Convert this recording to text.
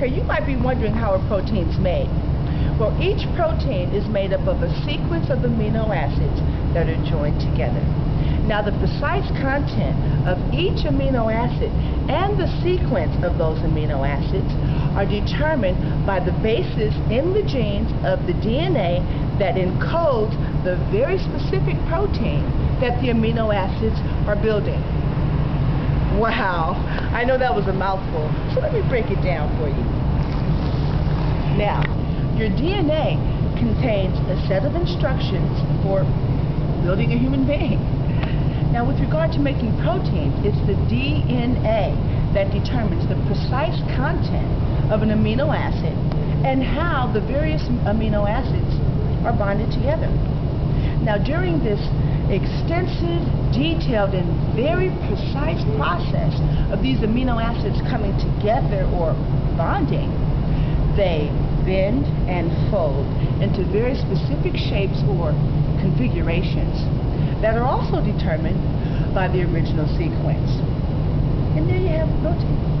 Okay, you might be wondering how a protein's made. Well, each protein is made up of a sequence of amino acids that are joined together. Now, the precise content of each amino acid and the sequence of those amino acids are determined by the bases in the genes of the DNA that encodes the very specific protein that the amino acids are building. Wow, I know that was a mouthful, so let me break it down for you. Now, your DNA contains a set of instructions for building a human being. Now, with regard to making proteins, it's the DNA that determines the precise content of an amino acid and how the various amino acids are bonded together. Now, during this extensive, detailed, and very precise process of these amino acids coming together or bonding, they bend and fold into very specific shapes or configurations that are also determined by the original sequence. And there you have protein.